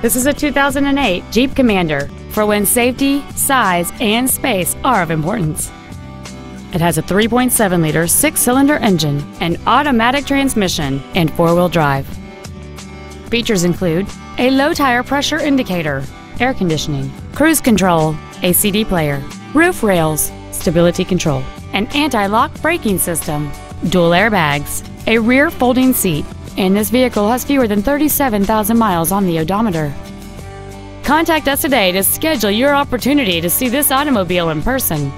This is a 2008 Jeep Commander for when safety, size, and space are of importance. It has a 3.7 liter six cylinder engine, an automatic transmission, and four wheel drive. Features include a low tire pressure indicator, air conditioning, cruise control, a CD player, roof rails, stability control, an anti lock braking system, dual airbags, a rear folding seat, and this vehicle has fewer than 37,000 miles on the odometer. Contact us today to schedule your opportunity to see this automobile in person.